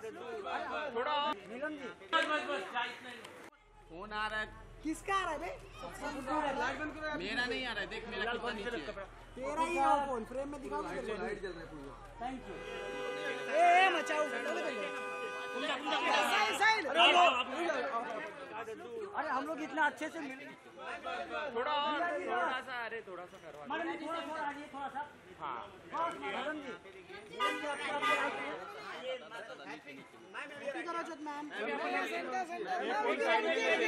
थोड़ा नीलम जी बस बस ही फ़ोन आ रहा है। किसका आ रहा है बे? मेरा नहीं आ रहा है देख मेरा कितना नीचे है। तेरा ही है फ़ोन फ्रेम में दिखाओ लाइट जल रहा है पूरा। थैंक यू ए ए मचाओ साइड साइड अरे हम लोग इतना अच्छे से मिल थोड़ा और थोड़ा सा अरे थोड़ा सा करवा थोड़ा थोड़ा आइए थोड़ा सा। हाँ बस मैडम जी मैडम जी आपका आपका आइए करो चोट मैम सेंटर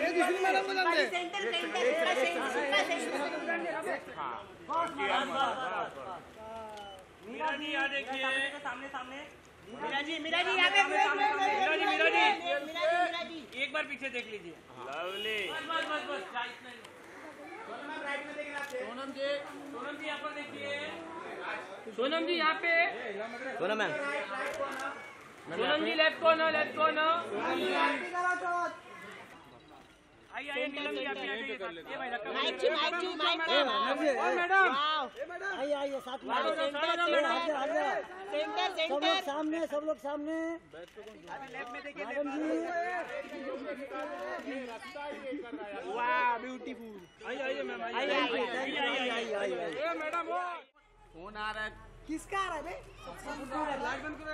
सेंटर मैडम को जानते centre centre centre Meera ji यहाँ देखिए सामने सामने मीरा जी मीरा जी यहाँ पे मीरा जी मीरा एक बार पीछे देख लीजिए लवली बस बस बस बस इतना सोनम जी सोनम जी यहाँ पर देखिए सोनम जी यहाँ पे। Sona ma'am. Sonam ji left corner left corner सामने सब लोग सामने। मैडम जी। आइए आइए मैम आइए। आइए आइए आइए। आइए आइए आइए ए मैडम फ़ोन आ रहा है किसका आ रहा है बे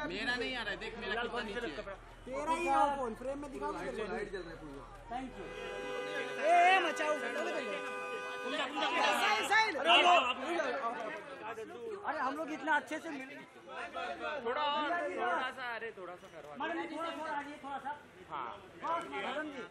मेरा नहीं आ रहा है देख मेरा कितना नीचे तेरा ही है फ़ोन फ्रेम में दिखाओ लाइट जल रहा है थैंक यू ए मचाओ साइड साइड अरे हम लोग इतना अच्छे से मिल थोड़ा और थोड़ा सा अरे थोड़ा सा करवा मैडम जी थोड़ा थोड़ा आइए थोड़ा सा हाँ मैडम जी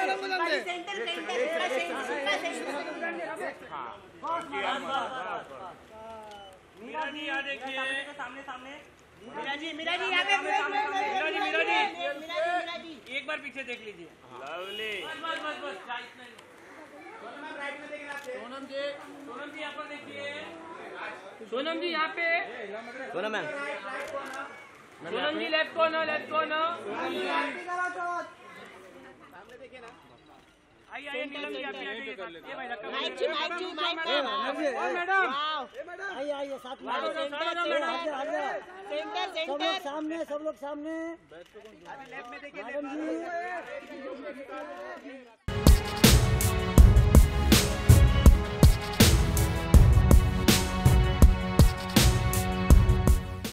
मैडम को जानते centre centre centre Meera ji यहाँ देखिए सामने सामने मीरा जी मीरा जी यहाँ पे मीरा जी मीरा जी एक बार पीछे देख लीजिए लवली बस बस बस बस क्या सोनम जी सोनम जी यहाँ पर देखिए सोनम जी यहाँ पे Sona ma'am. Sonam ji left corner left corner करो आइए आइए नीलम जी आप भी आ जाइए। ये भाई धक्का mic ji mic ji mic ji. Madam. आइए आइए साथ में सेंटर आगे, आगे। सेंटर सब लोग सामने सब लोग सामने। मैडम जी।